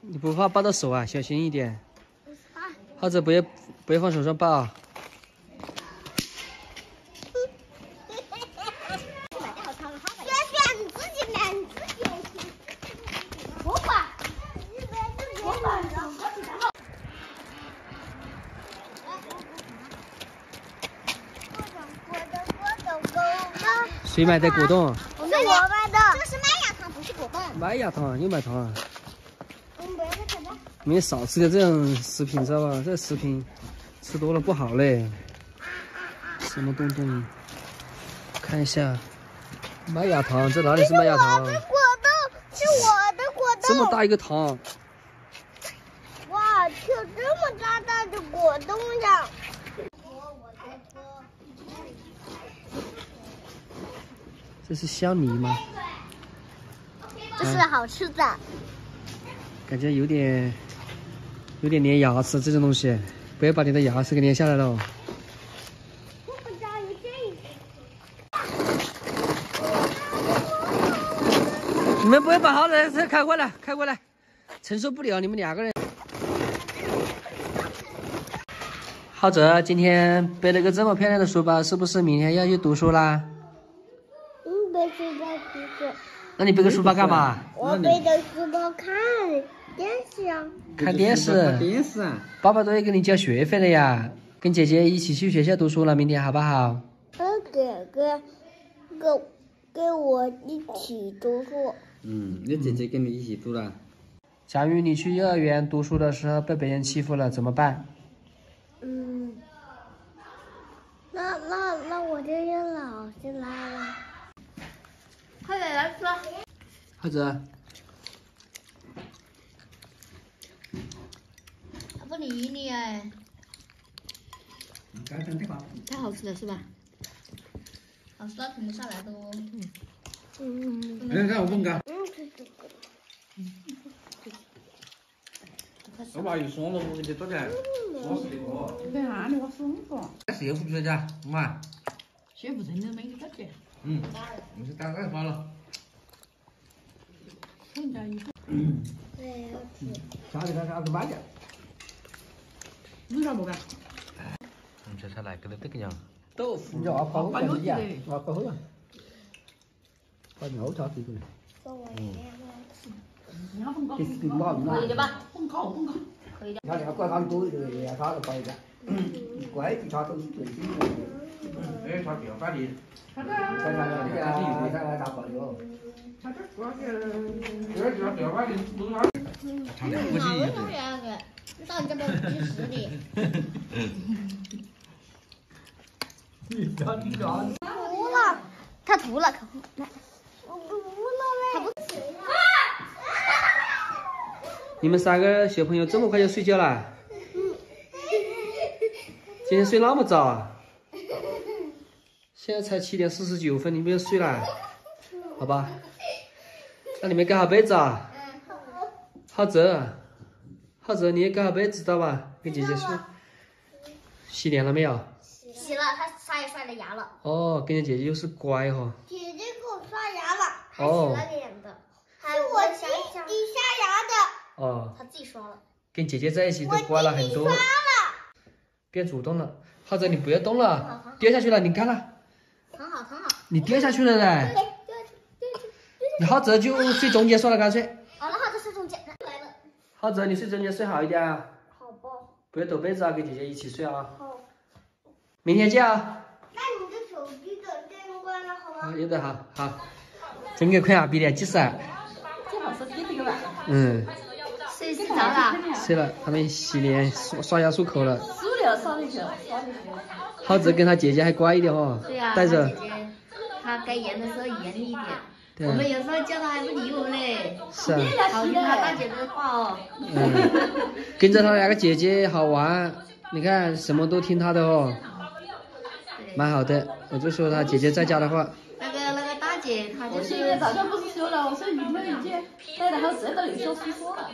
你不怕抱到手啊？小心一点。耗子不要不要放手上抱。谁买的果冻？是我买的。这是麦芽糖，麦芽糖又买糖啊？你们少吃点这种食品，知道吧？这食品吃多了不好嘞。什么东东？看一下，麦芽糖，这哪里是麦芽糖？我的果冻是我的果冻。这么大一个糖。哇，就这么大大的果冻呀！这是香梨吗？这是好吃的。感觉有点，有点粘牙齿，这种东西，不要把你的牙齿给粘下来了。你们不要把好的车开过来，开过来，承受不了你们两个人。浩哲今天背了个这么漂亮的书包，是不是明天要去读书啦？那你背个书包干嘛？我背着书包看电视啊。看电视。看电视啊。爸爸都要给你交学费了呀，跟姐姐一起去学校读书了，明天好不好？跟哥哥，跟跟我一起读书。嗯，那姐姐跟你一起读了。假如你去幼儿园读书的时候被别人欺负了，怎么办？嗯，那那那我就让老师来了。快点来吃！孩子，他不理你哎。太好吃了是吧？好吃到停不下来的哦。嗯。你看我笨嘎。我爸又送了，我给你做点，我是那个。在哪里？我送过。在社福学家，妈。学不成的没得钱。嗯，没事，打开发了。嗯，对，要吃。下去看看是卖的。你咋不干？嗯，这才来给他这个样。豆腐，你要包好了呀？要包好了。把牛炒进去。嗯。这是给包可以的吧？烘烤，烘烤。可以的。他这个管他多一点，他就包一个。乖的他都是最新的。哎，他掉板的。看看，看看，看看，你看看咋包的哦。他这关键，这儿掉掉板的都哪？他这不行。讨厌个，你到你这边不去死的。你家你家。吐了，他吐了，可来。我吐了嘞。他不吃。你们三个小朋友这么快就睡觉了？今天睡那么早啊？现在才七点四十九分，你们要睡了？好吧，那你们盖好被子啊。浩泽，浩泽，你也盖好被子，知道吧？跟姐姐睡。洗脸了没有？洗了，他刷也刷了牙了。哦，跟着姐姐又是乖哈。姐姐给我刷牙了，还洗了脸的。是我自己刷牙的。哦。他自己刷了。跟姐姐在一起都乖了很多。刷了。变主动了，浩泽，你不要动了，掉下去了，你看了。很好，很好。你掉下去了嘞！你浩哲就睡中间算了，干脆。好了，浩哲睡中间。来了。浩哲，你睡中间睡好一点啊。好吧。不要抖被子啊，跟姐姐一起睡啊。好。明天见啊。那你的手机的电关了，好吗？好，有的好，好。真给快啊，比点计时啊。嗯。睡睡着了。睡了，他们洗脸、刷刷牙、漱口了。浩子跟他姐姐还乖一点哦。对呀。带着。他该严的时候严厉一点。我们有时候叫他还不理我们嘞。是啊。好听他大姐的话哦。嗯。跟着他两个姐姐好玩，你看什么都听他的哦。蛮好的，我就说他姐姐在家的话。那个那个大姐，她就是。早上不是说了，我说你们已经带着他折到有校宿舍了。